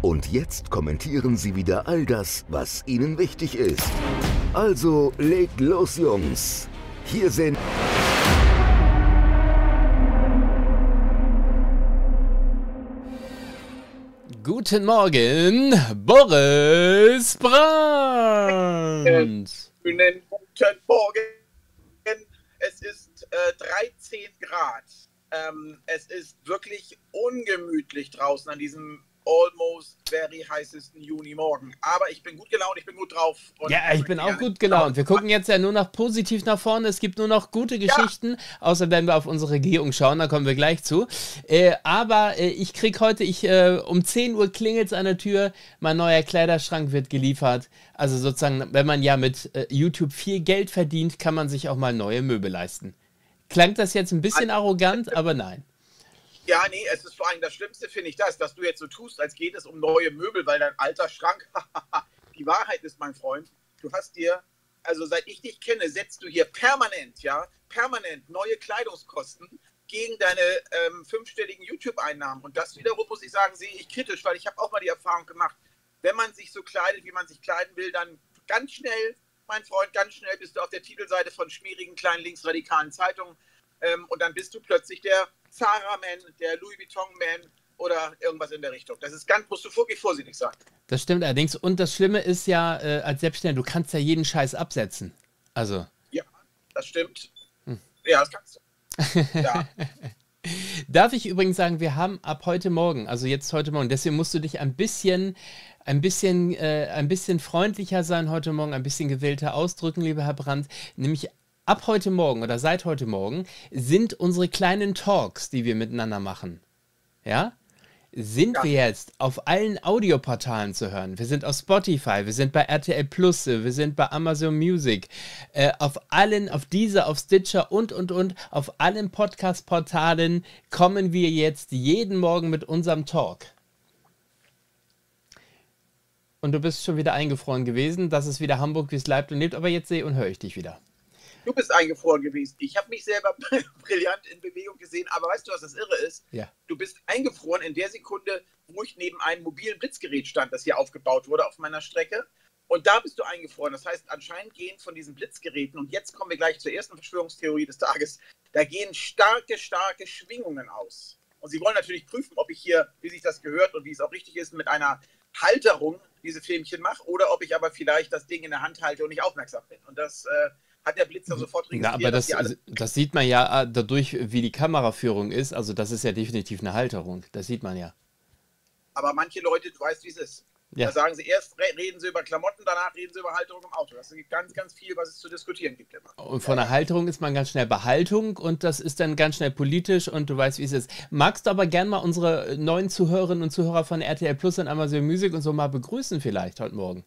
Und jetzt kommentieren sie wieder all das, was ihnen wichtig ist. Also legt los, Jungs. Hier sind... Guten Morgen, Boris Brandt. Schönen guten Morgen. Es ist äh, 13 Grad. Ähm, es ist wirklich ungemütlich draußen an diesem almost very heißesten Junimorgen. Aber ich bin gut gelaunt, ich bin gut drauf. ja, ich bin auch gut gelaunt. Wir gucken jetzt ja nur noch positiv nach vorne. Es gibt nur noch gute Geschichten, ja. außer wenn wir auf unsere Regierung schauen, da kommen wir gleich zu. Äh, aber äh, ich krieg heute, ich, äh, um 10 Uhr klingelt es an der Tür, mein neuer Kleiderschrank wird geliefert. Also sozusagen, wenn man ja mit äh, YouTube viel Geld verdient, kann man sich auch mal neue Möbel leisten. Klang das jetzt ein bisschen arrogant, aber nein. Ja, nee, es ist vor allem das Schlimmste, finde ich das, dass du jetzt so tust, als geht es um neue Möbel, weil dein alter Schrank, die Wahrheit ist, mein Freund, du hast dir, also seit ich dich kenne, setzt du hier permanent, ja, permanent neue Kleidungskosten gegen deine ähm, fünfstelligen YouTube-Einnahmen. Und das wiederum, muss ich sagen, sehe ich kritisch, weil ich habe auch mal die Erfahrung gemacht, wenn man sich so kleidet, wie man sich kleiden will, dann ganz schnell, mein Freund, ganz schnell bist du auf der Titelseite von schmierigen kleinen linksradikalen Zeitungen ähm, und dann bist du plötzlich der Zara-Man, der Louis Vuitton-Man oder irgendwas in der Richtung. Das ist ganz, musst du wirklich vorsichtig sein. Das stimmt allerdings. Und das Schlimme ist ja, äh, als Selbstständiger, du kannst ja jeden Scheiß absetzen. Also. Ja, das stimmt. Hm. Ja, das kannst du. Ja. Darf ich übrigens sagen, wir haben ab heute Morgen, also jetzt heute Morgen, deswegen musst du dich ein bisschen, ein bisschen, äh, ein bisschen freundlicher sein heute Morgen, ein bisschen gewählter ausdrücken, lieber Herr Brandt. Nämlich ab heute Morgen oder seit heute Morgen sind unsere kleinen Talks, die wir miteinander machen, ja, sind ja. wir jetzt auf allen Audioportalen zu hören. Wir sind auf Spotify, wir sind bei RTL Plus, wir sind bei Amazon Music, äh, auf allen, auf dieser, auf Stitcher und und und, auf allen Podcast-Portalen kommen wir jetzt jeden Morgen mit unserem Talk. Und du bist schon wieder eingefroren gewesen. Das ist wieder Hamburg, wie es bleibt und lebt. Aber jetzt sehe und höre ich dich wieder. Du bist eingefroren gewesen. Ich habe mich selber brillant in Bewegung gesehen, aber weißt du, was das Irre ist? Ja. Du bist eingefroren in der Sekunde, wo ich neben einem mobilen Blitzgerät stand, das hier aufgebaut wurde auf meiner Strecke. Und da bist du eingefroren. Das heißt, anscheinend gehen von diesen Blitzgeräten, und jetzt kommen wir gleich zur ersten Verschwörungstheorie des Tages, da gehen starke, starke Schwingungen aus. Und sie wollen natürlich prüfen, ob ich hier, wie sich das gehört und wie es auch richtig ist, mit einer Halterung diese Filmchen mache oder ob ich aber vielleicht das Ding in der Hand halte und nicht aufmerksam bin. Und das äh, hat der Blitzer sofort registriert. Na, aber das, das sieht man ja äh, dadurch, wie die Kameraführung ist. Also das ist ja definitiv eine Halterung. Das sieht man ja. Aber manche Leute, du weißt, wie es ist. Ja. Da sagen sie erst, reden sie über Klamotten, danach reden sie über Halterung im Auto. Das gibt ganz, ganz viel, was es zu diskutieren gibt immer. Und von der Halterung ist man ganz schnell bei Haltung und das ist dann ganz schnell politisch und du weißt, wie es ist. Magst du aber gern mal unsere neuen Zuhörerinnen und Zuhörer von RTL Plus und Amazon Music und so mal begrüßen vielleicht heute Morgen?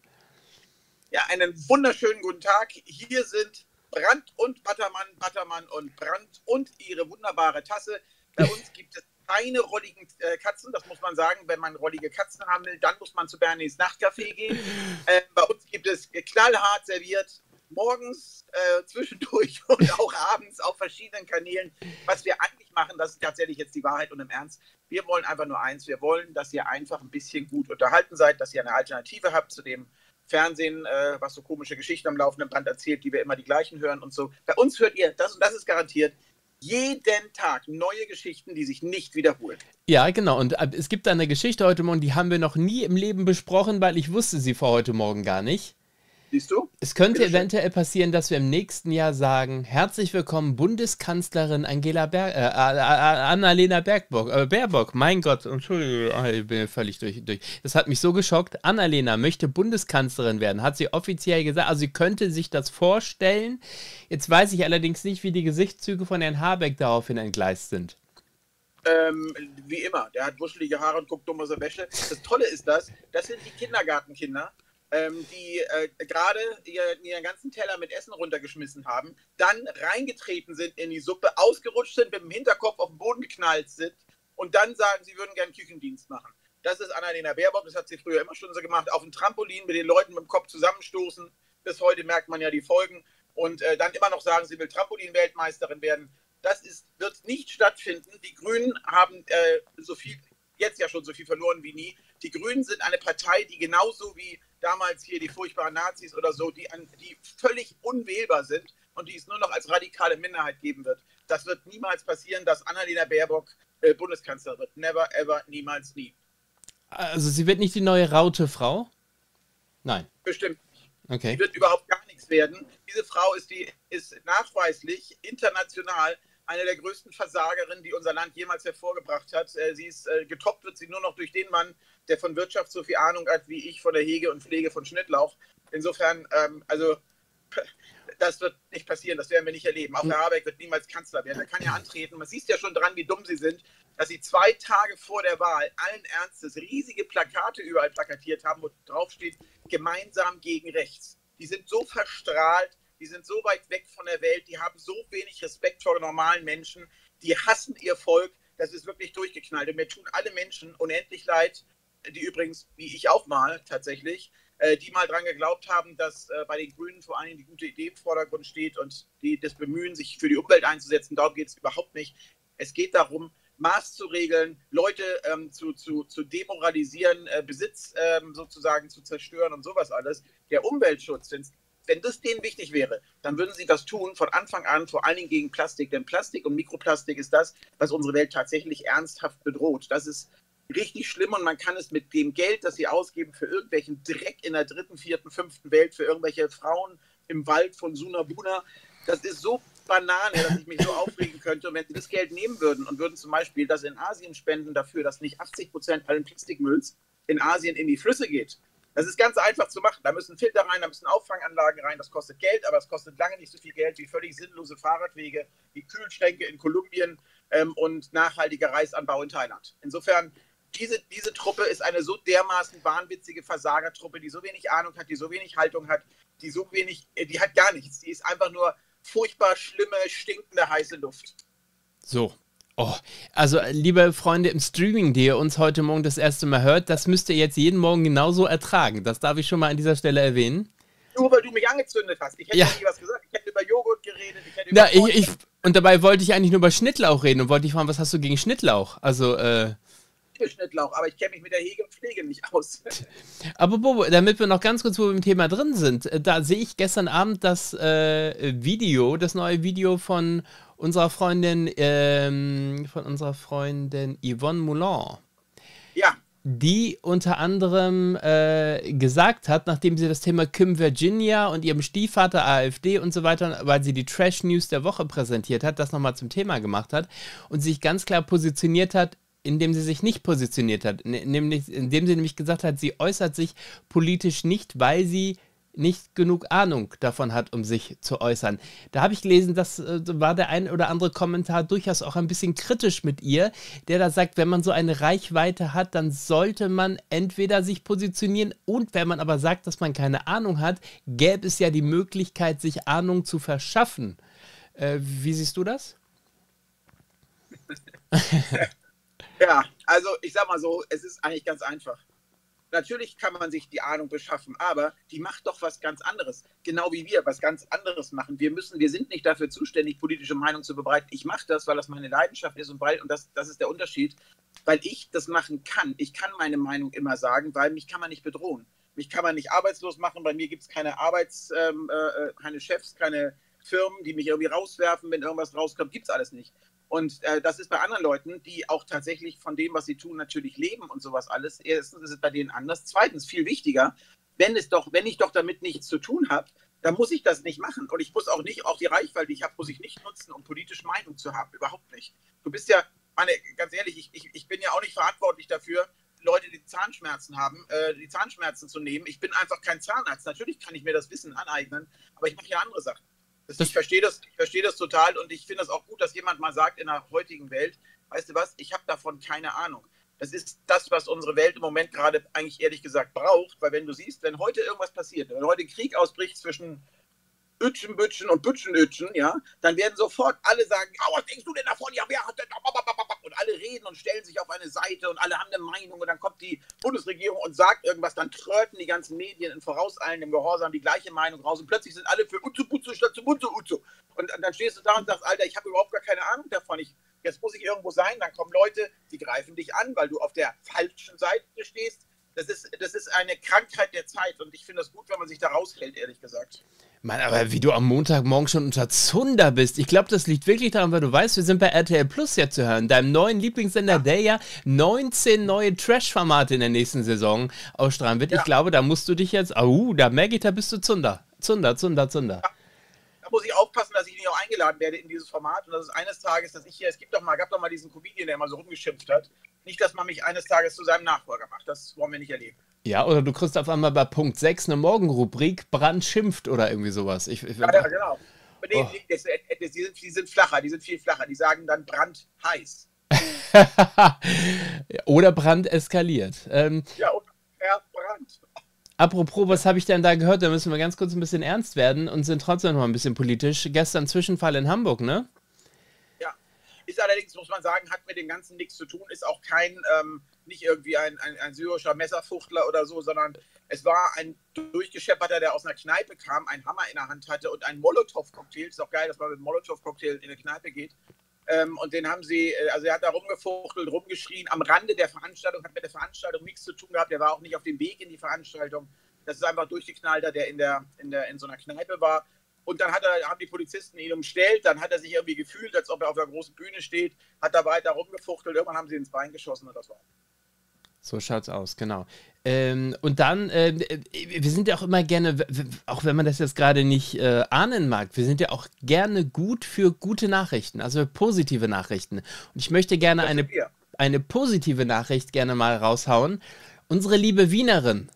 Ja, einen wunderschönen guten Tag. Hier sind Brand und Battermann, Battermann und Brand und ihre wunderbare Tasse. Bei uns gibt es keine rolligen äh, Katzen, das muss man sagen. Wenn man rollige Katzen haben will, dann muss man zu Bernies Nachtcafé gehen. Äh, bei uns gibt es knallhart serviert, morgens, äh, zwischendurch und auch abends auf verschiedenen Kanälen. Was wir eigentlich machen, das ist tatsächlich jetzt die Wahrheit und im Ernst. Wir wollen einfach nur eins, wir wollen, dass ihr einfach ein bisschen gut unterhalten seid, dass ihr eine Alternative habt zu dem Fernsehen, äh, was so komische Geschichten am laufenden Band erzählt, die wir immer die gleichen hören und so. Bei uns hört ihr, das und das ist garantiert, jeden Tag neue Geschichten, die sich nicht wiederholen. Ja, genau. Und äh, es gibt eine Geschichte heute Morgen, die haben wir noch nie im Leben besprochen, weil ich wusste sie vor heute Morgen gar nicht. Siehst du? Es könnte eventuell passieren, dass wir im nächsten Jahr sagen: Herzlich willkommen, Bundeskanzlerin Angela Ber äh, äh, Annalena Bergbock, äh, Baerbock. Mein Gott, Entschuldigung, ah, ich bin völlig durch, durch. Das hat mich so geschockt. Annalena möchte Bundeskanzlerin werden, hat sie offiziell gesagt. Also, sie könnte sich das vorstellen. Jetzt weiß ich allerdings nicht, wie die Gesichtszüge von Herrn Habeck daraufhin entgleist sind. Ähm, wie immer, der hat wuschelige Haare und guckt dumm aus der Wäsche. Das Tolle ist das, das sind die Kindergartenkinder, ähm, die äh, gerade ihren, ihren ganzen Teller mit Essen runtergeschmissen haben, dann reingetreten sind in die Suppe, ausgerutscht sind, mit dem Hinterkopf auf den Boden geknallt sind und dann sagen, sie würden gern Küchendienst machen. Das ist Annalena Baerbock, das hat sie früher immer schon so gemacht, auf dem Trampolin mit den Leuten mit dem Kopf zusammenstoßen. Bis heute merkt man ja die Folgen. Und äh, dann immer noch sagen, sie will Trampolin-Weltmeisterin werden. Das ist, wird nicht stattfinden. Die Grünen haben äh, so viel jetzt ja schon so viel verloren wie nie. Die Grünen sind eine Partei, die genauso wie damals hier die furchtbaren Nazis oder so, die, die völlig unwählbar sind und die es nur noch als radikale Minderheit geben wird. Das wird niemals passieren, dass Annalena Baerbock äh, Bundeskanzler wird. Never, ever, niemals, nie. Also sie wird nicht die neue Raute-Frau? Nein. Bestimmt nicht. Okay. Sie wird überhaupt gar nichts werden. Diese Frau ist, die, ist nachweislich international eine der größten Versagerinnen, die unser Land jemals hervorgebracht hat. Äh, sie ist äh, getoppt wird sie nur noch durch den Mann, der von Wirtschaft so viel Ahnung hat wie ich von der Hege und Pflege von Schnittlauch. Insofern, ähm, also das wird nicht passieren, das werden wir nicht erleben. Auch Herr Habeck wird niemals Kanzler werden. Er kann ja antreten. Man sieht ja schon dran, wie dumm sie sind, dass sie zwei Tage vor der Wahl allen Ernstes riesige Plakate überall plakatiert haben, wo drauf steht, gemeinsam gegen rechts. Die sind so verstrahlt, die sind so weit weg von der Welt, die haben so wenig Respekt vor normalen Menschen, die hassen ihr Volk, das ist wirklich durchgeknallt. Und mir tun alle Menschen unendlich leid, die übrigens, wie ich auch mal tatsächlich, äh, die mal daran geglaubt haben, dass äh, bei den Grünen vor allem die gute Idee im Vordergrund steht und die das Bemühen, sich für die Umwelt einzusetzen. Darum geht es überhaupt nicht. Es geht darum, Maß zu regeln, Leute ähm, zu, zu, zu demoralisieren, äh, Besitz ähm, sozusagen zu zerstören und sowas alles. Der Umweltschutz, wenn das denen wichtig wäre, dann würden sie das tun von Anfang an, vor allen Dingen gegen Plastik. Denn Plastik und Mikroplastik ist das, was unsere Welt tatsächlich ernsthaft bedroht. Das ist richtig schlimm und man kann es mit dem Geld, das sie ausgeben für irgendwelchen Dreck in der dritten, vierten, fünften Welt, für irgendwelche Frauen im Wald von Sunabuna, das ist so Banane, dass ich mich so aufregen könnte. Und wenn sie das Geld nehmen würden und würden zum Beispiel das in Asien spenden dafür, dass nicht 80 Prozent allen Plastikmülls in Asien in die Flüsse geht. Das ist ganz einfach zu machen. Da müssen Filter rein, da müssen Auffanganlagen rein. Das kostet Geld, aber es kostet lange nicht so viel Geld wie völlig sinnlose Fahrradwege, wie Kühlschränke in Kolumbien ähm, und nachhaltiger Reisanbau in Thailand. Insofern diese, diese Truppe ist eine so dermaßen wahnwitzige Versagertruppe, die so wenig Ahnung hat, die so wenig Haltung hat, die so wenig, äh, die hat gar nichts. Die ist einfach nur furchtbar schlimme, stinkende, heiße Luft. So. Oh, also liebe Freunde im Streaming, die ihr uns heute Morgen das erste Mal hört, das müsst ihr jetzt jeden Morgen genauso ertragen. Das darf ich schon mal an dieser Stelle erwähnen. Nur weil du mich angezündet hast. Ich hätte ja. nie was gesagt. Ich hätte über Joghurt geredet. Ich hätte über Na, ich, ich, und dabei wollte ich eigentlich nur über Schnittlauch reden und wollte dich fragen, was hast du gegen Schnittlauch? Also, äh, Schnittlauch, aber ich kenne mich mit der Hege und Pflege nicht aus. Aber Bobo, damit wir noch ganz kurz wo wir im Thema drin sind, äh, da sehe ich gestern Abend das äh, Video, das neue Video von unserer Freundin, ähm, von unserer Freundin Yvonne Moulin. Ja. Die unter anderem äh, gesagt hat, nachdem sie das Thema Kim Virginia und ihrem Stiefvater AfD und so weiter, weil sie die Trash News der Woche präsentiert hat, das nochmal zum Thema gemacht hat und sich ganz klar positioniert hat, indem sie sich nicht positioniert hat, nämlich indem sie nämlich gesagt hat, sie äußert sich politisch nicht, weil sie nicht genug Ahnung davon hat, um sich zu äußern. Da habe ich gelesen, das äh, war der ein oder andere Kommentar durchaus auch ein bisschen kritisch mit ihr, der da sagt, wenn man so eine Reichweite hat, dann sollte man entweder sich positionieren und wenn man aber sagt, dass man keine Ahnung hat, gäbe es ja die Möglichkeit, sich Ahnung zu verschaffen. Äh, wie siehst du das? Ja, also ich sag mal so, es ist eigentlich ganz einfach. Natürlich kann man sich die Ahnung beschaffen, aber die macht doch was ganz anderes. Genau wie wir was ganz anderes machen. Wir müssen, wir sind nicht dafür zuständig, politische Meinung zu verbreiten. Ich mache das, weil das meine Leidenschaft ist und weil, und das, das ist der Unterschied, weil ich das machen kann. Ich kann meine Meinung immer sagen, weil mich kann man nicht bedrohen. Mich kann man nicht arbeitslos machen. Bei mir gibt es keine Arbeits, ähm, äh, äh, keine Chefs, keine Firmen, die mich irgendwie rauswerfen, wenn irgendwas rauskommt. Gibt es alles nicht. Und äh, das ist bei anderen Leuten, die auch tatsächlich von dem, was sie tun, natürlich leben und sowas alles. Erstens ist es bei denen anders. Zweitens, viel wichtiger, wenn es doch, wenn ich doch damit nichts zu tun habe, dann muss ich das nicht machen. Und ich muss auch nicht, auch die Reichweite, die ich habe, muss ich nicht nutzen, um politische Meinung zu haben. Überhaupt nicht. Du bist ja, meine, ganz ehrlich, ich, ich, ich bin ja auch nicht verantwortlich dafür, Leute, die Zahnschmerzen haben, äh, die Zahnschmerzen zu nehmen. Ich bin einfach kein Zahnarzt. Natürlich kann ich mir das Wissen aneignen, aber ich mache ja andere Sachen. Das, ich verstehe das, ich das total und ich finde es auch gut, dass jemand mal sagt in der heutigen Welt, weißt du was, ich habe davon keine Ahnung. Das ist das, was unsere Welt im Moment gerade eigentlich ehrlich gesagt braucht, weil wenn du siehst, wenn heute irgendwas passiert, wenn heute Krieg ausbricht zwischen Ütschenbütschen und Bütschenütschen, ja, dann werden sofort alle sagen, oh, was denkst du denn davon? Ja, wer hat denn da? Und alle reden und stellen sich auf eine Seite und alle haben eine Meinung und dann kommt die Bundesregierung und sagt irgendwas, dann tröten die ganzen Medien in vorauseilendem Gehorsam die gleiche Meinung raus und plötzlich sind alle für Utsu Butsu statt zu Butsu Utsu. Und dann stehst du da und sagst, Alter, ich habe überhaupt gar keine Ahnung davon. Ich jetzt muss ich irgendwo sein, dann kommen Leute, die greifen dich an, weil du auf der falschen Seite stehst. Das ist, das ist eine Krankheit der Zeit und ich finde es gut, wenn man sich da raushält, ehrlich gesagt. Mann, aber wie du am Montagmorgen schon unter Zunder bist. Ich glaube, das liegt wirklich daran, weil du weißt, wir sind bei RTL Plus ja zu hören, deinem neuen Lieblingssender, ja. der ja 19 neue Trash-Formate in der nächsten Saison ausstrahlen wird. Ja. Ich glaube, da musst du dich jetzt, au, da merke ich, da bist du Zunder. Zunder, Zunder, Zunder. Ja. Da muss ich aufpassen, dass ich nicht auch eingeladen werde in dieses Format und dass es eines Tages, dass ich hier, es gibt doch mal, gab doch mal diesen Comedian, der immer so rumgeschimpft hat. Nicht, dass man mich eines Tages zu seinem Nachfolger macht. Das wollen wir nicht erleben. Ja, oder du kriegst auf einmal bei Punkt 6 eine Morgenrubrik, Brand schimpft oder irgendwie sowas. Ich, ich, ja, ja, genau. Nee, oh. nee, das, die, sind, die sind flacher, die sind viel flacher. Die sagen dann Brand heiß. oder Brand eskaliert. Ähm, ja, und er Brand. Apropos, was habe ich denn da gehört? Da müssen wir ganz kurz ein bisschen ernst werden und sind trotzdem noch ein bisschen politisch. Gestern Zwischenfall in Hamburg, ne? Ja. Ist allerdings, muss man sagen, hat mit dem Ganzen nichts zu tun. Ist auch kein, ähm, nicht irgendwie ein, ein, ein, syrischer Messerfuchtler oder so, sondern es war ein durchgeschepperter, der aus einer Kneipe kam, einen Hammer in der Hand hatte und einen Molotow-Cocktail. Ist auch geil, dass man mit Molotow-Cocktail in eine Kneipe geht. Ähm, und den haben sie, äh, also er hat da rumgefuchtelt, rumgeschrien, am Rande der Veranstaltung, hat mit der Veranstaltung nichts zu tun gehabt, der war auch nicht auf dem Weg in die Veranstaltung. Das ist einfach durchgeknallter, der in, der, in, der, in so einer Kneipe war. Und dann er, haben die Polizisten ihn umstellt, dann hat er sich irgendwie gefühlt, als ob er auf der großen Bühne steht, hat da weiter rumgefuchtelt, irgendwann haben sie ins Bein geschossen und das war. So schaut's aus, genau. Ähm, und dann, äh, wir sind ja auch immer gerne, auch wenn man das jetzt gerade nicht äh, ahnen mag, wir sind ja auch gerne gut für gute Nachrichten, also positive Nachrichten. Und ich möchte gerne eine, eine positive Nachricht gerne mal raushauen. Unsere liebe Wienerin,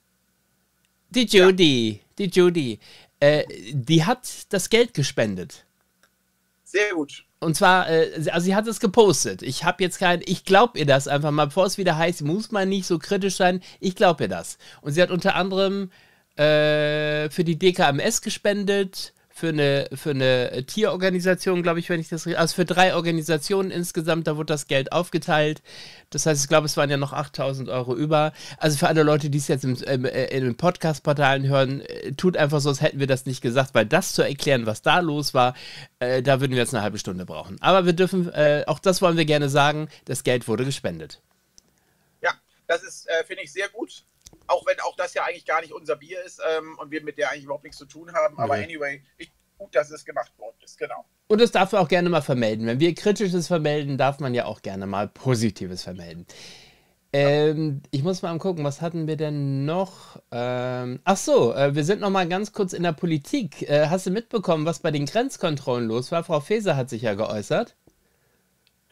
die Judy, ja. die Judy, äh, die hat das Geld gespendet. Sehr gut. Und zwar, äh, also sie hat es gepostet. Ich habe jetzt kein, ich glaube ihr das einfach mal, bevor es wieder heißt, muss man nicht so kritisch sein. Ich glaube ihr das. Und sie hat unter anderem äh, für die DKMS gespendet, für eine, für eine Tierorganisation, glaube ich, wenn ich das also für drei Organisationen insgesamt, da wurde das Geld aufgeteilt. Das heißt, ich glaube, es waren ja noch 8000 Euro über. Also für alle Leute, die es jetzt im, äh, in den Podcast-Portalen hören, äh, tut einfach so, als hätten wir das nicht gesagt, weil das zu erklären, was da los war, äh, da würden wir jetzt eine halbe Stunde brauchen. Aber wir dürfen, äh, auch das wollen wir gerne sagen, das Geld wurde gespendet. Ja, das ist, äh, finde ich, sehr gut auch wenn auch das ja eigentlich gar nicht unser Bier ist ähm, und wir mit der eigentlich überhaupt nichts zu tun haben. Aber anyway, ich, gut, dass es gemacht worden ist, genau. Und das darf man auch gerne mal vermelden. Wenn wir Kritisches vermelden, darf man ja auch gerne mal Positives vermelden. Ähm, ich muss mal gucken, was hatten wir denn noch? Ähm, ach so, äh, wir sind noch mal ganz kurz in der Politik. Äh, hast du mitbekommen, was bei den Grenzkontrollen los war? Frau Faeser hat sich ja geäußert.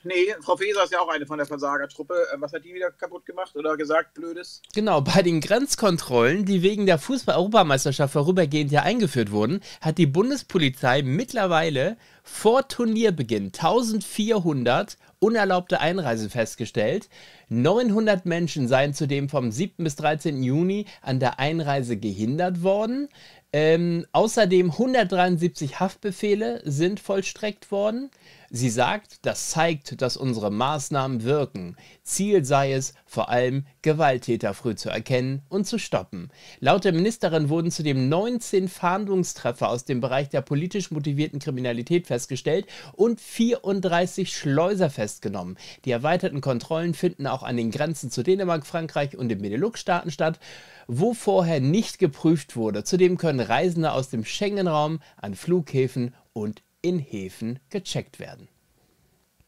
Nee, Frau Feser ist ja auch eine von der Versagertruppe. Äh, was hat die wieder kaputt gemacht oder gesagt, Blödes? Genau, bei den Grenzkontrollen, die wegen der Fußball-Europameisterschaft vorübergehend ja eingeführt wurden, hat die Bundespolizei mittlerweile vor Turnierbeginn 1400 unerlaubte Einreisen festgestellt. 900 Menschen seien zudem vom 7. bis 13. Juni an der Einreise gehindert worden. Ähm, außerdem 173 Haftbefehle sind vollstreckt worden. Sie sagt, das zeigt, dass unsere Maßnahmen wirken. Ziel sei es, vor allem Gewalttäter früh zu erkennen und zu stoppen. Laut der Ministerin wurden zudem 19 Fahndungstreffer aus dem Bereich der politisch motivierten Kriminalität festgestellt und 34 Schleuser festgenommen. Die erweiterten Kontrollen finden auch an den Grenzen zu Dänemark, Frankreich und den Benelux-Staaten statt, wo vorher nicht geprüft wurde. Zudem können Reisende aus dem Schengen-Raum an Flughäfen und in Häfen gecheckt werden.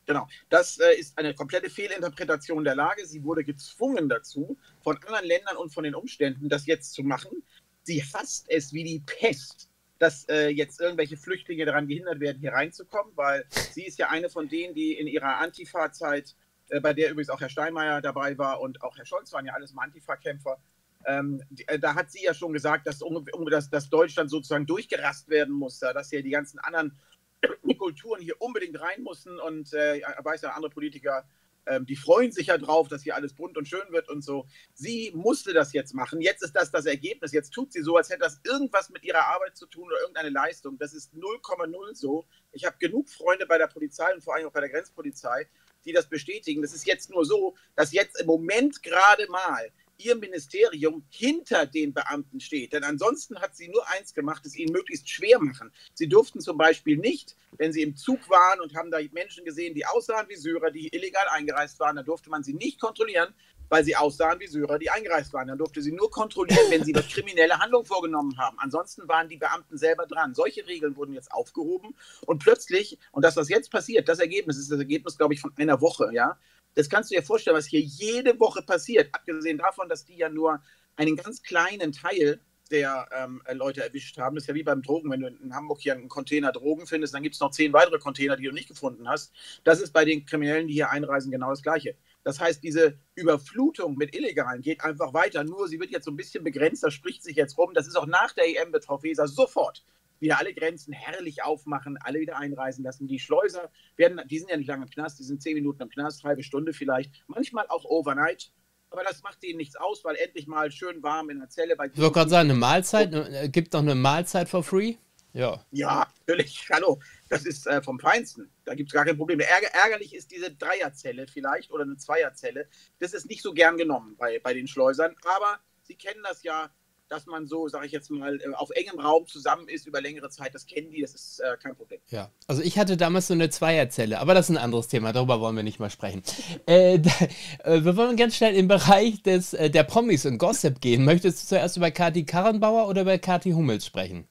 Genau, das äh, ist eine komplette Fehlinterpretation der Lage. Sie wurde gezwungen dazu, von anderen Ländern und von den Umständen, das jetzt zu machen. Sie hasst es wie die Pest, dass äh, jetzt irgendwelche Flüchtlinge daran gehindert werden, hier reinzukommen, weil sie ist ja eine von denen, die in ihrer Antifa-Zeit, äh, bei der übrigens auch Herr Steinmeier dabei war und auch Herr Scholz waren ja alles mal Antifa-Kämpfer, ähm, äh, da hat sie ja schon gesagt, dass, dass Deutschland sozusagen durchgerast werden muss, dass hier die ganzen anderen Kulturen hier unbedingt rein mussten und äh, weiß ja, andere Politiker, ähm, die freuen sich ja drauf, dass hier alles bunt und schön wird und so. Sie musste das jetzt machen. Jetzt ist das das Ergebnis. Jetzt tut sie so, als hätte das irgendwas mit ihrer Arbeit zu tun oder irgendeine Leistung. Das ist 0,0 so. Ich habe genug Freunde bei der Polizei und vor allem auch bei der Grenzpolizei, die das bestätigen. Das ist jetzt nur so, dass jetzt im Moment gerade mal ihr Ministerium hinter den Beamten steht. Denn ansonsten hat sie nur eins gemacht, es ihnen möglichst schwer machen. Sie durften zum Beispiel nicht, wenn sie im Zug waren und haben da Menschen gesehen, die aussahen wie Syrer, die illegal eingereist waren, dann durfte man sie nicht kontrollieren, weil sie aussahen wie Syrer, die eingereist waren. Dann durfte sie nur kontrollieren, wenn sie eine kriminelle Handlung vorgenommen haben. Ansonsten waren die Beamten selber dran. Solche Regeln wurden jetzt aufgehoben und plötzlich, und das, was jetzt passiert, das Ergebnis ist das Ergebnis, glaube ich, von einer Woche, ja, das kannst du dir vorstellen, was hier jede Woche passiert. Abgesehen davon, dass die ja nur einen ganz kleinen Teil der ähm, Leute erwischt haben. Das ist ja wie beim Drogen, wenn du in Hamburg hier einen Container Drogen findest, dann gibt es noch zehn weitere Container, die du nicht gefunden hast. Das ist bei den Kriminellen, die hier einreisen, genau das Gleiche. Das heißt, diese Überflutung mit Illegalen geht einfach weiter. Nur sie wird jetzt so ein bisschen begrenzt, das spricht sich jetzt rum. Das ist auch nach der EM betroffen. sofort wieder alle Grenzen herrlich aufmachen, alle wieder einreisen lassen. Die Schleuser werden, die sind ja nicht lange im Knast, die sind zehn Minuten im Knast, halbe Stunde vielleicht, manchmal auch overnight. Aber das macht ihnen nichts aus, weil endlich mal schön warm in der Zelle bei. Ich wollte gerade sagen, eine Mahlzeit, äh, gibt doch eine Mahlzeit for free? Ja. Ja, natürlich. Hallo, das ist äh, vom Feinsten. Da gibt es gar kein Problem. Ärger, ärgerlich ist diese Dreierzelle vielleicht oder eine Zweierzelle. Das ist nicht so gern genommen bei, bei den Schleusern. Aber Sie kennen das ja dass man so, sage ich jetzt mal, äh, auf engem Raum zusammen ist über längere Zeit. Das kennen die, das ist äh, kein Problem. Ja, also ich hatte damals so eine Zweierzelle, aber das ist ein anderes Thema, darüber wollen wir nicht mal sprechen. äh, da, äh, wir wollen ganz schnell im Bereich des, äh, der Promis und Gossip gehen. Möchtest du zuerst über Kati Karrenbauer oder über Kati Hummels sprechen?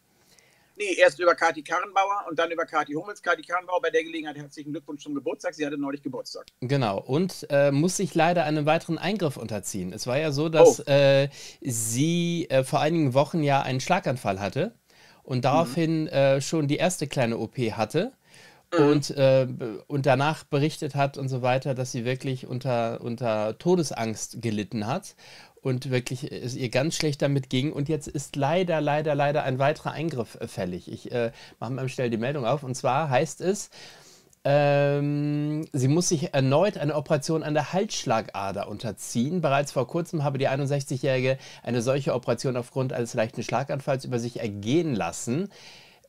Nee, erst über Kati Karrenbauer und dann über Kati Hummels. Kati Karrenbauer bei der Gelegenheit herzlichen Glückwunsch zum Geburtstag. Sie hatte neulich Geburtstag. Genau, und äh, muss sich leider einem weiteren Eingriff unterziehen. Es war ja so, dass oh. äh, sie äh, vor einigen Wochen ja einen Schlaganfall hatte und daraufhin mhm. Schon die erste kleine OP hatte. Mhm. Und, äh, und danach berichtet hat und so weiter, dass sie wirklich unter, unter Todesangst gelitten hat und wirklich es ihr ganz schlecht damit ging. Und jetzt ist leider, leider, leider ein weiterer Eingriff äh, fällig. Ich äh, mache mal schnell die Meldung auf. Und zwar heißt es, ähm, sie muss sich erneut eine Operation an der Halsschlagader unterziehen. Bereits vor kurzem habe die 61-Jährige eine solche Operation aufgrund eines leichten Schlaganfalls über sich ergehen lassen.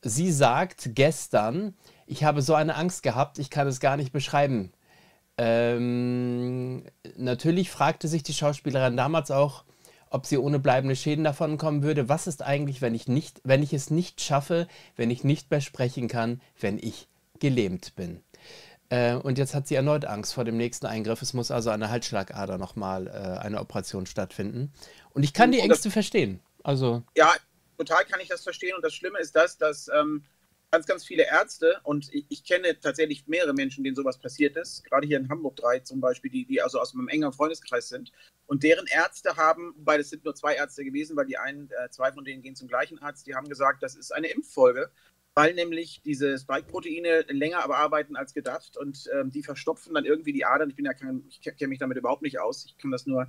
Sie sagt gestern, ich habe so eine Angst gehabt, ich kann es gar nicht beschreiben. Ähm, natürlich fragte sich die Schauspielerin damals auch, ob sie ohne bleibende Schäden davon kommen würde. Was ist eigentlich, wenn ich, nicht, wenn ich es nicht schaffe, wenn ich nicht mehr sprechen kann, wenn ich gelähmt bin? Äh, und jetzt hat sie erneut Angst vor dem nächsten Eingriff. Es muss also an der Halsschlagader nochmal äh, eine Operation stattfinden. Und ich kann die Ängste verstehen. Also ja, total kann ich das verstehen. Und das Schlimme ist das, dass ähm, ganz, ganz viele Ärzte und ich, ich, kenne tatsächlich mehrere Menschen, denen sowas passiert ist, gerade hier in Hamburg drei zum Beispiel, die, die also aus einem engen Freundeskreis sind und deren Ärzte haben, weil es sind nur zwei Ärzte gewesen, weil die einen, äh, zwei von denen gehen zum gleichen Arzt, die haben gesagt, das ist eine Impffolge, weil nämlich diese Spike-Proteine länger aber arbeiten als gedacht und ähm, die verstopfen dann irgendwie die Adern. Ich bin ja kein, ich kenne mich damit überhaupt nicht aus, ich kann das nur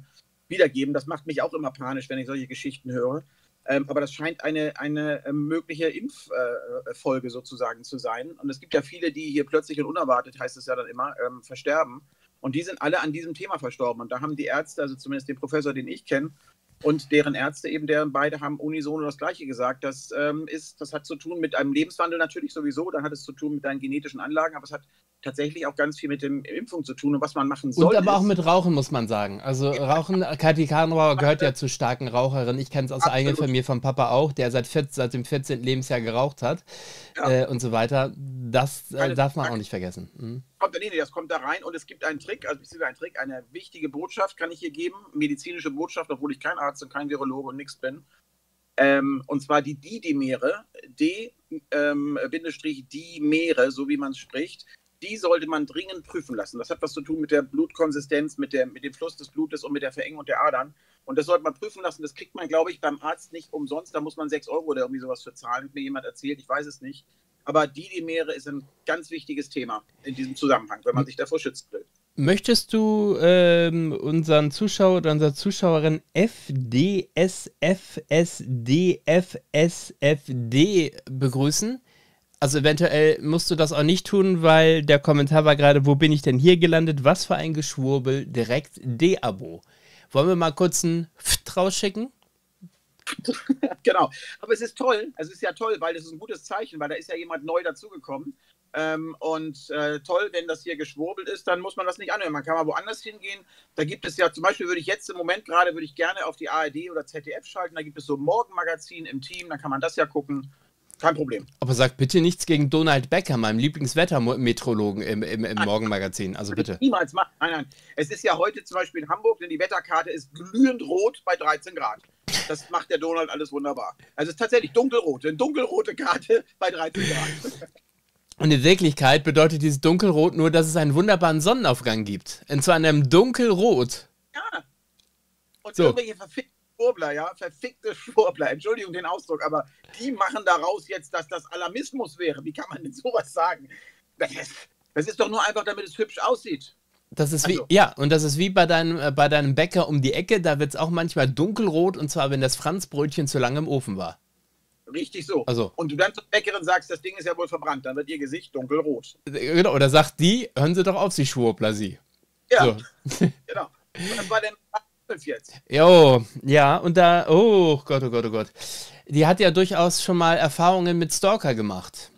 wiedergeben. Das macht mich auch immer panisch, wenn ich solche Geschichten höre. Ähm, aber das scheint eine, eine äh, mögliche Impffolge äh, sozusagen zu sein. Und es gibt ja viele, die hier plötzlich und unerwartet, heißt es ja dann immer, ähm, versterben. Und die sind alle an diesem Thema verstorben. Und da haben die Ärzte, also zumindest den Professor, den ich kenne, und deren Ärzte eben, deren beide haben unisono das Gleiche gesagt. Das, ähm, ist, das hat zu tun mit einem Lebenswandel natürlich sowieso, dann hat es zu tun mit deinen genetischen Anlagen, aber es hat tatsächlich auch ganz viel mit dem Impfung zu tun und was man machen soll. Und aber auch mit Rauchen, muss man sagen. Also ja. Rauchen, Kathi Karnauer gehört ja zu starken Raucherinnen. Ich kenne es aus der eigenen Familie vom Papa auch, der seit, 14, seit dem 14. Lebensjahr geraucht hat ja. äh, und so weiter. Das äh, darf man auch nicht vergessen. Mhm. Kommt, nee, nee, das kommt da rein und es gibt einen Trick, also ein Trick, eine wichtige Botschaft kann ich hier geben, medizinische Botschaft, obwohl ich kein Arzt und kein Virologe und nichts bin. Ähm, und zwar die D-Dimere, D-Dimere, ähm, so wie man es spricht, die sollte man dringend prüfen lassen. Das hat was zu tun mit der Blutkonsistenz, mit, der, mit dem Fluss des Blutes und mit der Verengung der Adern. Und das sollte man prüfen lassen. Das kriegt man, glaube ich, beim Arzt nicht umsonst. Da muss man 6 Euro oder irgendwie sowas für zahlen, hat mir jemand erzählt. Ich weiß es nicht. Aber die Dimere ist ein ganz wichtiges Thema in diesem Zusammenhang, wenn man sich davor schützen will. Möchtest du ähm, unseren Zuschauer oder unsere Zuschauerin FDSFSDFSFD begrüßen? Also eventuell musst du das auch nicht tun, weil der Kommentar war gerade, wo bin ich denn hier gelandet? Was für ein Geschwurbel, direkt D-Abo. Wollen wir mal kurz ein Pft rausschicken? genau. Aber es ist toll. Es ist ja toll, weil es ist ein gutes Zeichen, weil da ist ja jemand neu dazugekommen. Ähm, und äh, toll, wenn das hier geschwurbelt ist, dann muss man das nicht anhören. Man kann mal woanders hingehen. Da gibt es ja zum Beispiel, würde ich jetzt im Moment gerade, würde ich gerne auf die ARD oder ZDF schalten. Da gibt es so Morgenmagazin im Team, da kann man das ja gucken. Kein Problem. Aber sag bitte nichts gegen Donald Becker, meinem Lieblingswettermetrologen im, im, im Morgenmagazin. Also bitte. Niemals machen. Nein, nein. Es ist ja heute zum Beispiel in Hamburg, denn die Wetterkarte ist glühend rot bei 13 Grad. Das macht der Donald alles wunderbar. Also es ist tatsächlich dunkelrot, eine dunkelrote Karte bei 13 Grad. Und in Wirklichkeit bedeutet dieses Dunkelrot nur, dass es einen wunderbaren Sonnenaufgang gibt. Und zwar in einem Dunkelrot. Ja. Und so. irgendwelche verfickten Schwurbler, ja, verfickte Schwurbler, Entschuldigung den Ausdruck, aber die machen daraus jetzt, dass das Alarmismus wäre. Wie kann man denn sowas sagen? Das ist, das ist doch nur einfach, damit es hübsch aussieht. Das ist wie, also. ja, und das ist wie bei deinem, äh, bei deinem Bäcker um die Ecke, da wird es auch manchmal dunkelrot, und zwar, wenn das Franzbrötchen zu lange im Ofen war. Richtig so. Also. Und du dann zur Bäckerin sagst, das Ding ist ja wohl verbrannt, dann wird ihr Gesicht dunkelrot. Äh, genau, oder sagt die, hören Sie doch auf, Sie Schwurbler, Sie. Ja, so. genau. Und dann war dem 12 jetzt. Jo, ja, und da, oh Gott, oh Gott, oh Gott. Die hat ja durchaus schon mal Erfahrungen mit Stalker gemacht.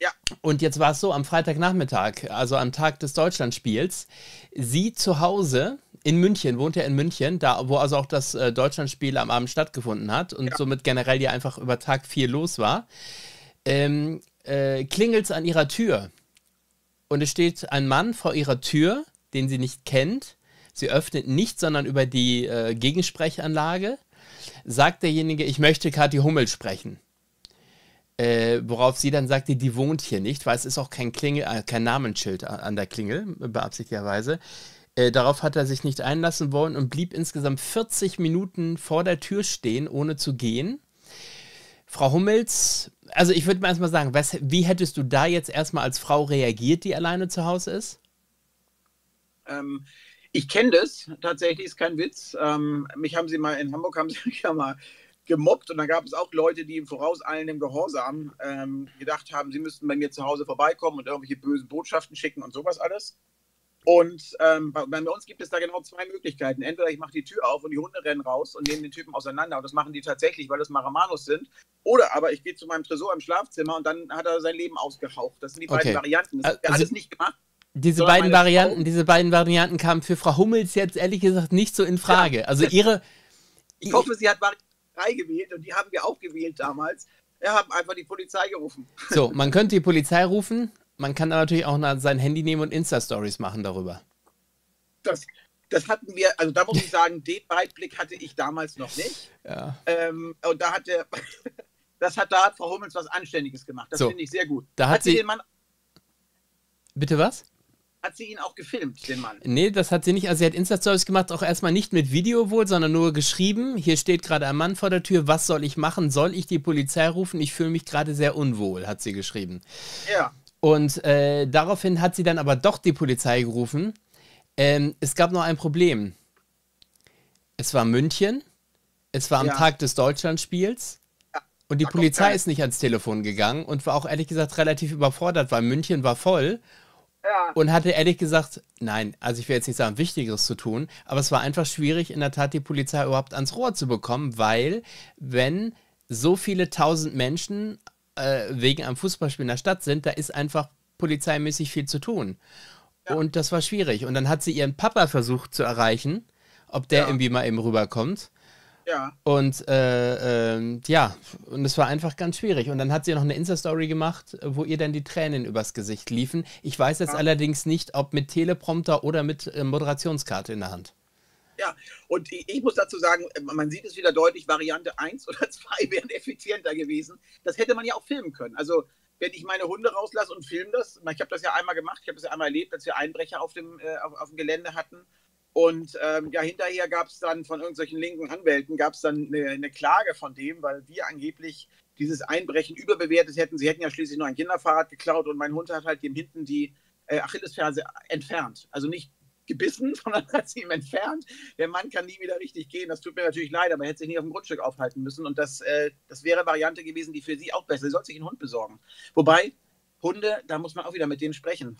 Ja. Und jetzt war es so, am Freitagnachmittag, also am Tag des Deutschlandspiels, sie zu Hause in München, wohnt ja in München, da wo also auch das äh, Deutschlandspiel am Abend stattgefunden hat und ja. somit generell ja einfach über Tag 4 los war, ähm, äh, klingelt es an ihrer Tür. Und es steht ein Mann vor ihrer Tür, den sie nicht kennt, Sie öffnet nicht, sondern über die äh, Gegensprechanlage sagt derjenige, ich möchte Kathi Hummel sprechen. Äh, worauf sie dann sagte, die wohnt hier nicht, weil es ist auch kein Klingel, äh, kein Namensschild an der Klingel, beabsichtigterweise. Äh, darauf hat er sich nicht einlassen wollen und blieb insgesamt 40 Minuten vor der Tür stehen, ohne zu gehen. Frau Hummels, also ich würde mal erstmal sagen, was, wie hättest du da jetzt erstmal als Frau reagiert, die alleine zu Hause ist? Ähm, ich kenne das tatsächlich, ist kein Witz. Ähm, mich haben sie mal in Hamburg haben sie mich ja mal gemobbt und da gab es auch Leute, die im vorauseilenden Gehorsam ähm, gedacht haben, sie müssten bei mir zu Hause vorbeikommen und irgendwelche bösen Botschaften schicken und sowas alles. Und ähm, bei, bei, uns gibt es da genau zwei Möglichkeiten. Entweder ich mache die Tür auf und die Hunde rennen raus und nehmen den Typen auseinander und das machen die tatsächlich, weil das Maramanos sind. Oder aber ich gehe zu meinem Tresor im Schlafzimmer und dann hat er sein Leben ausgehaucht. Das sind die okay. beiden Varianten. Das also, alles nicht gemacht. Diese beiden Varianten, Frau, diese beiden Varianten kamen für Frau Hummels jetzt ehrlich gesagt nicht so in Frage. Ja. Also ihre. Ich hoffe, sie hat Variante 3 gewählt und die haben wir auch gewählt damals. Wir haben einfach die Polizei gerufen. So, man könnte die Polizei rufen, man kann da natürlich auch sein Handy nehmen und Insta-Stories machen darüber. Das, das hatten wir, also da muss ich sagen, den Weitblick hatte ich damals noch nicht. Ja. Ähm, und da hat der, das hat, da hat Frau Hummels was Anständiges gemacht. Das so, finde ich sehr gut. Da hat, hat sie, sie den Mann. Bitte was? Hat sie ihn auch gefilmt, den Mann? Nee, das hat sie nicht. Also sie hat Insta-Stories gemacht, auch erstmal nicht mit Video wohl, sondern nur geschrieben. Hier steht gerade ein Mann vor der Tür. Was soll ich machen? Soll ich die Polizei rufen? Ich fühle mich gerade sehr unwohl, hat sie geschrieben. Ja. Und äh, daraufhin hat sie dann aber doch die Polizei gerufen. Ähm, es gab noch ein Problem. Es war München. Es war am ja. Tag des Deutschlandspiels. Und die Polizei ist nicht ans Telefon gegangen und war auch ehrlich gesagt relativ überfordert, weil München war voll ja. Und hatte ehrlich gesagt, nein, also ich will jetzt nicht sagen, Wichtigeres zu tun, aber es war einfach schwierig, in der Tat die Polizei überhaupt ans Rohr zu bekommen, weil wenn so viele tausend Menschen äh, wegen einem Fußballspiel in der Stadt sind, da ist einfach polizeimäßig viel zu tun. Ja. Und das war schwierig. Und dann hat sie ihren Papa versucht zu erreichen, ob der ja. irgendwie mal eben rüberkommt. Ja. Und äh, äh, ja, und es war einfach ganz schwierig. Und dann hat sie noch eine Insta-Story gemacht, wo ihr dann die Tränen übers Gesicht liefen. Ich weiß jetzt ja. allerdings nicht, ob mit Teleprompter oder mit äh, Moderationskarte in der Hand. Ja, und ich muss dazu sagen, man sieht es wieder deutlich, Variante 1 oder 2 wären effizienter gewesen. Das hätte man ja auch filmen können. Also, wenn ich meine Hunde rauslasse und filme das, ich habe das ja einmal gemacht, ich habe das ja einmal erlebt, als wir Einbrecher auf dem, äh, auf, auf dem Gelände hatten und ähm, ja, hinterher gab es dann von irgendwelchen linken Anwälten gab es dann eine, eine, Klage von dem, weil wir angeblich dieses Einbrechen überbewertet hätten. Sie hätten ja schließlich nur ein Kinderfahrrad geklaut und mein Hund hat halt dem hinten die äh, Achillesferse entfernt. Also nicht gebissen, sondern hat sie ihm entfernt. Der Mann kann nie wieder richtig gehen. Das tut mir natürlich leid, aber er hätte sich nicht auf dem Grundstück aufhalten müssen. Und das, äh, das wäre Variante gewesen, die für sie auch besser. Sie sollte sich einen Hund besorgen. Wobei, Hunde, da muss man auch wieder mit denen sprechen.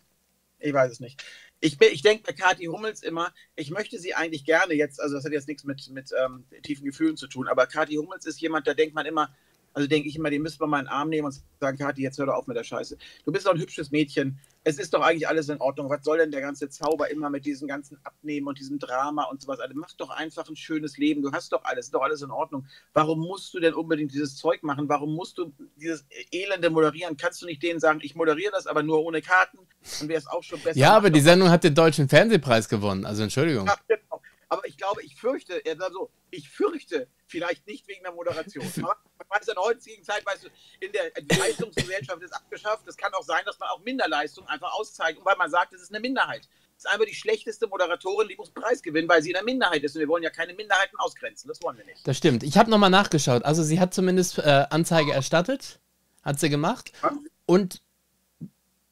Ich weiß es nicht. Ich, ich denke bei Kathi Hummels immer, ich möchte sie eigentlich gerne jetzt, also das hat jetzt nichts mit, mit ähm, tiefen Gefühlen zu tun, aber Kathi Hummels ist jemand, da denkt man immer, Also denke ich immer, den müsste man mal in den Arm nehmen und sagen, Kathi, jetzt hör doch auf mit der Scheiße. Du bist doch ein hübsches Mädchen. Es ist doch eigentlich alles in Ordnung. Was soll denn der ganze Zauber immer mit diesem ganzen Abnehmen und diesem Drama und sowas? Also mach doch einfach ein schönes Leben. Du hast doch alles, ist doch alles in Ordnung. Warum musst du denn unbedingt dieses Zeug machen? Warum musst du dieses Elende moderieren? Kannst du nicht denen sagen, ich moderiere das, aber nur ohne Karten? Dann wäre es auch schon besser. Ja, aber die Sendung hat den Deutschen Fernsehpreis gewonnen. Also Entschuldigung. Ja, genau. Aber ich glaube, ich fürchte, er sagt so, ich fürchte, vielleicht nicht wegen der Moderation. Aber man weiß in der heutigen Zeit, weißt du, in der Leistungsgesellschaft ist abgeschafft. Es kann auch sein, dass man auch Minderleistung einfach auszeichnet, weil man sagt, es ist eine Minderheit. Es ist einfach die schlechteste Moderatorin, die muss Preis gewinnen, weil sie in der Minderheit ist. Und wir wollen ja keine Minderheiten ausgrenzen. Das wollen wir nicht. Das stimmt. Ich habe nochmal nachgeschaut. Also sie hat zumindest äh, Anzeige erstattet. Hat sie gemacht. Ja. Und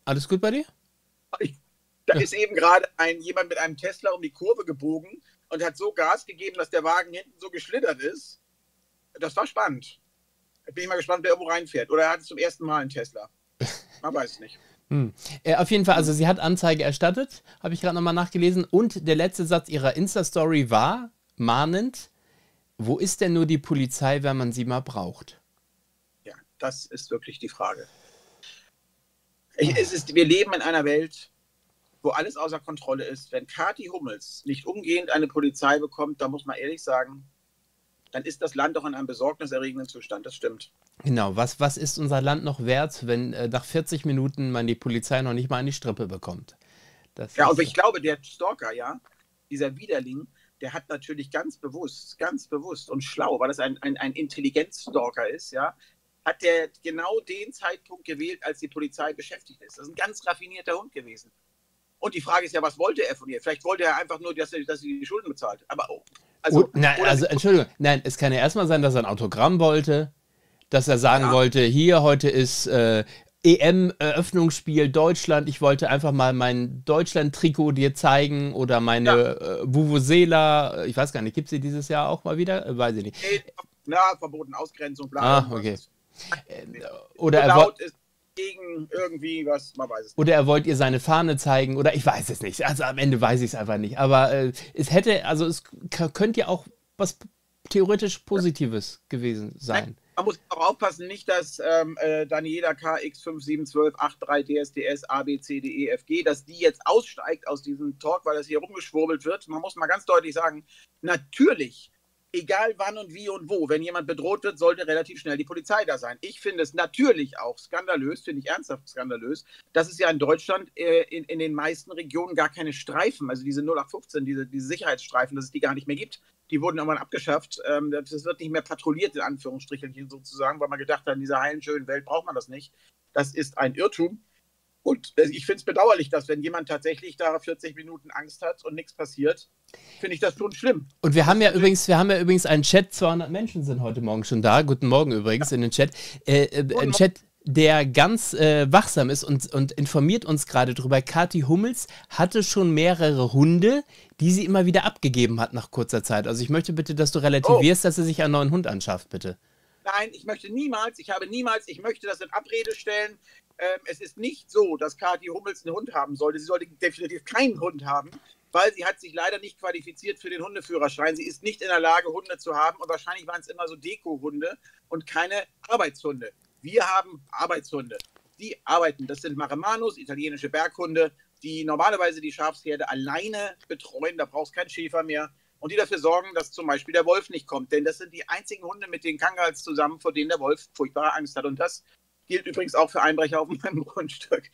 alles gut bei dir? da ist eben gerade ein, jemand mit einem Tesla um die Kurve gebogen und hat so Gas gegeben, dass der Wagen hinten so geschlittert ist. Das war spannend. Bin ich mal gespannt, wer irgendwo reinfährt. Oder er hat zum ersten Mal einen Tesla. Man weiß es nicht. Hm. Äh, auf jeden Fall, also sie hat Anzeige erstattet, habe ich gerade nochmal nachgelesen. Und der letzte Satz ihrer Insta-Story war mahnend: Wo ist denn nur die Polizei, wenn man sie mal braucht? Ja, das ist wirklich die Frage. Ich, ist, wir leben in einer Welt, wo alles außer Kontrolle ist. Wenn Kati Hummels nicht umgehend eine Polizei bekommt, da muss man ehrlich sagen, dann ist das Land doch in einem besorgniserregenden Zustand. Das stimmt. Genau. Was, was ist unser Land noch wert, wenn äh, nach 40 Minuten man die Polizei noch nicht mal an die Strippe bekommt? Das ja, aber ich glaube, der Stalker, ja, dieser Widerling, der hat natürlich ganz bewusst, ganz bewusst und schlau, weil das ein, ein, ein Intelligenzstalker ist, ja, hat der genau den Zeitpunkt gewählt, als die Polizei beschäftigt ist. Das ist ein ganz raffinierter Hund gewesen. Und die Frage ist ja, was wollte er von ihr? Vielleicht wollte er einfach nur, dass, er, dass sie die Schulden bezahlt. Aber oh, also, nein, also Entschuldigung, nein, es kann ja erstmal sein, dass er ein Autogramm wollte, dass er sagen ja. wollte, hier heute ist äh, EM-Eröffnungsspiel Deutschland. Ich wollte einfach mal mein Deutschland-Trikot dir zeigen oder meine ja. äh, Vuvuzela. Ich weiß gar nicht, gibt sie dieses Jahr auch mal wieder? Äh, weiß ich nicht. Nee, na, verboten, Ausgrenzung, bla. Ah, okay. Äh, oder er ist gegen irgendwie was, man weiß es nicht. Oder er wollte ihr seine Fahne zeigen oder ich weiß es nicht. Also am Ende weiß ich es einfach nicht. Aber äh, es hätte, also es könnte ja auch was theoretisch Positives ja. gewesen sein. Man muss auch aufpassen, nicht, dass ähm, äh, Daniela KX571283 DSDS ABCDEFG, dass die jetzt aussteigt aus diesem Talk, weil das hier rumgeschwurbelt wird. Man muss mal ganz deutlich sagen, natürlich egal wann und wie und wo, wenn jemand bedroht wird, sollte relativ schnell die Polizei da sein. Ich finde es natürlich auch skandalös, finde ich ernsthaft skandalös, dass es ja in Deutschland äh, in, in den meisten Regionen gar keine Streifen, also diese 0815, diese, diese Sicherheitsstreifen, dass es die gar nicht mehr gibt. Die wurden irgendwann abgeschafft. Ähm, das wird nicht mehr patrouilliert, in Anführungsstrichen sozusagen, weil man gedacht hat, in dieser heilen, schönen Welt braucht man das nicht. Das ist ein Irrtum. Und äh, ich finde es bedauerlich, dass wenn jemand tatsächlich da 40 Minuten Angst hat und nichts passiert, finde ich das schon schlimm. Und wir haben ja übrigens, wir haben ja übrigens einen Chat, 200 Menschen sind heute Morgen schon da. Guten Morgen übrigens ja. in den Chat. Äh, äh, ein Chat, der ganz äh, wachsam ist und, und informiert uns gerade drüber. Kathi Hummels hatte schon mehrere Hunde, die sie immer wieder abgegeben hat nach kurzer Zeit. Also ich möchte bitte, dass du relativierst, oh. dass sie sich einen neuen Hund anschafft, bitte. Nein, ich möchte niemals, ich habe niemals, ich möchte das in Abrede stellen. Ähm, es ist nicht so, dass Kathi Hummels einen Hund haben sollte. Sie sollte definitiv keinen Hund haben, weil sie hat sich leider nicht qualifiziert für den Hundeführerschein. Sie ist nicht in der Lage, Hunde zu haben und wahrscheinlich waren es immer so Deko-Hunde und keine Arbeitshunde. Wir haben Arbeitshunde. Die arbeiten. Das sind Maremanos, italienische Berghunde, die normalerweise die Schafsherde alleine betreuen. Da brauchst keinen Schäfer mehr und die dafür sorgen, dass zum Beispiel der Wolf nicht kommt. Denn das sind die einzigen Hunde mit den Kangals zusammen, vor denen der Wolf furchtbare Angst hat. Und das gilt übrigens auch für Einbrecher auf meinem Grundstück.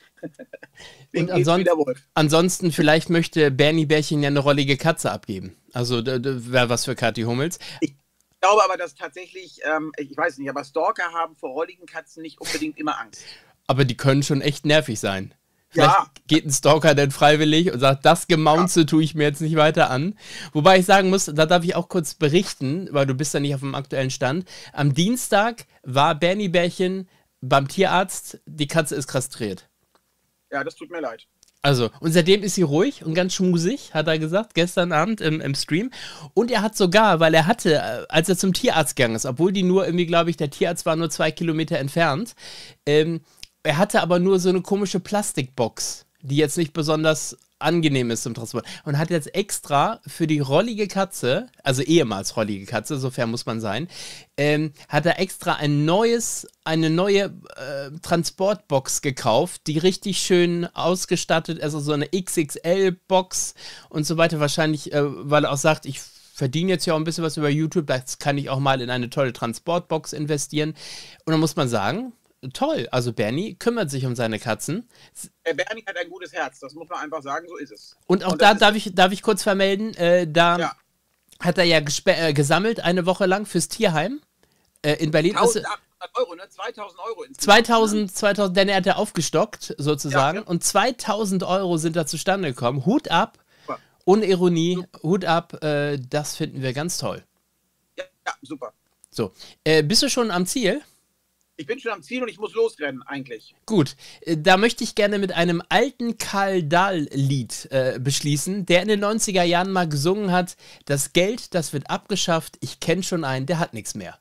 Und ansonsten, ansonsten, vielleicht möchte Bernie Bärchen ja eine rollige Katze abgeben. Also wäre was für Kathi Hummels. Ich glaube aber, dass tatsächlich, ähm, ich weiß nicht, aber Stalker haben vor rolligen Katzen nicht unbedingt immer Angst. Aber die können schon echt nervig sein. Vielleicht ja. geht ein Stalker denn freiwillig und sagt, das Gemaunze ja. tue ich mir jetzt nicht weiter an. Wobei ich sagen muss, da darf ich auch kurz berichten, weil du bist ja nicht auf dem aktuellen Stand. Am Dienstag war Bernie Bärchen beim Tierarzt, die Katze ist kastriert. Ja, das tut mir leid. Also, und seitdem ist sie ruhig und ganz schmusig, hat er gesagt, gestern Abend im, im Stream. Und er hat sogar, weil er hatte, äh, als er zum Tierarzt gegangen ist, obwohl die nur irgendwie, glaube ich, der Tierarzt war nur zwei Kilometer entfernt, ähm, er hatte aber nur so eine komische Plastikbox, die jetzt nicht besonders angenehm ist zum Transport. Und hat jetzt extra für die rollige Katze, also ehemals rollige Katze, sofern muss man sein, ähm, hat er extra ein neues, eine neue äh, Transportbox gekauft, die richtig schön ausgestattet, ist, also so eine XXL-Box und so weiter. Wahrscheinlich, äh, weil er auch sagt, ich verdiene jetzt ja auch ein bisschen was über YouTube, das kann ich auch mal in eine tolle Transportbox investieren. Und dann muss man sagen, toll. Also Bernie kümmert sich um seine Katzen. Der Bernie hat ein gutes Herz, das muss man einfach sagen, so ist es. Und auch Und da darf ich, darf ich kurz vermelden, äh, da ja. hat er ja äh, gesammelt eine Woche lang fürs Tierheim äh, in Berlin. 1800 Euro, ne? 2000 Euro insgesamt. 2000, 2000, denn er hat ja aufgestockt sozusagen. Ja, ja. Und 2000 Euro sind da zustande gekommen. Hut ab, super. ohne Ironie, super. Hut ab, äh, das finden wir ganz toll. Ja, super. So, äh, bist du schon am Ziel? Ich bin schon am Ziel und ich muss losrennen, eigentlich. Gut, äh, da möchte ich gerne mit einem alten Karl Dahl-Lied äh, beschließen, der in den 90er Jahren mal gesungen hat: Das Geld, das wird abgeschafft, ich kenne schon einen, der hat nichts mehr.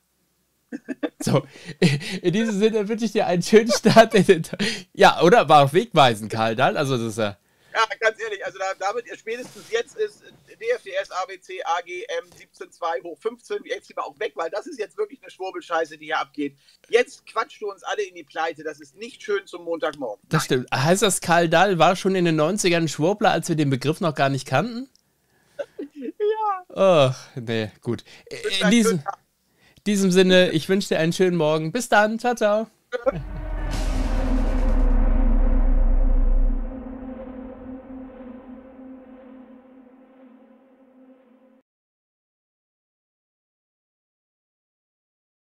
So, in diesem Sinne wünsche ich dir einen schönen Start. ja, oder? War auf wegweisend, Karl Dahl. Also, das ist ja. Ja, ganz ehrlich, also da, damit spätestens jetzt ist DFDS, ABC, AGM 17.2 hoch 15, jetzt lieber auch weg, weil das ist jetzt wirklich eine Schwurbelscheiße, die hier abgeht. Jetzt quatschst du uns alle in die Pleite, das ist nicht schön zum Montagmorgen. Das stimmt. Heißt das, Karl Dahl war schon in den 90ern ein Schwurbler, als wir den Begriff noch gar nicht kannten? ja. Ach, nee, gut. In diesem, diesem Sinne, ich wünsche dir einen schönen Morgen. Bis dann. Ciao, ciao.